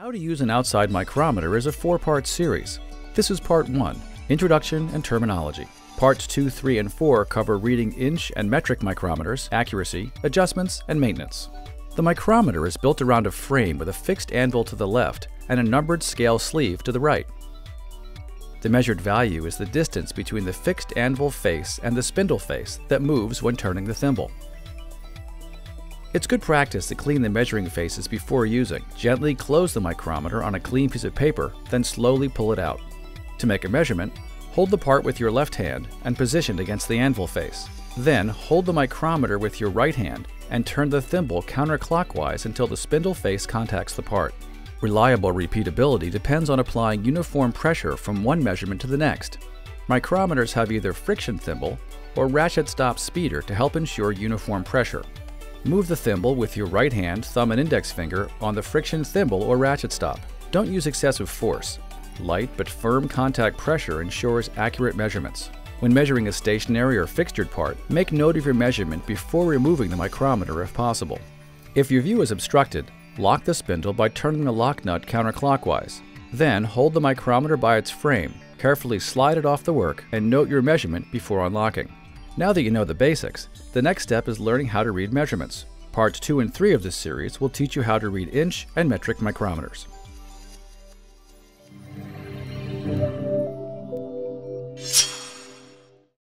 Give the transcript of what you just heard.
How to use an outside micrometer is a four-part series. This is part 1, Introduction and Terminology. Parts 2, 3, and 4 cover reading inch and metric micrometers, accuracy, adjustments, and maintenance. The micrometer is built around a frame with a fixed anvil to the left and a numbered scale sleeve to the right. The measured value is the distance between the fixed anvil face and the spindle face that moves when turning the thimble. It's good practice to clean the measuring faces before using. Gently close the micrometer on a clean piece of paper, then slowly pull it out. To make a measurement, hold the part with your left hand and position it against the anvil face. Then hold the micrometer with your right hand and turn the thimble counterclockwise until the spindle face contacts the part. Reliable repeatability depends on applying uniform pressure from one measurement to the next. Micrometers have either friction thimble or ratchet stop speeder to help ensure uniform pressure. Move the thimble with your right hand, thumb, and index finger on the friction thimble or ratchet stop. Don't use excessive force. Light but firm contact pressure ensures accurate measurements. When measuring a stationary or fixtured part, make note of your measurement before removing the micrometer if possible. If your view is obstructed, Lock the spindle by turning the lock nut counterclockwise. Then hold the micrometer by its frame, carefully slide it off the work, and note your measurement before unlocking. Now that you know the basics, the next step is learning how to read measurements. Parts 2 and 3 of this series will teach you how to read inch and metric micrometers.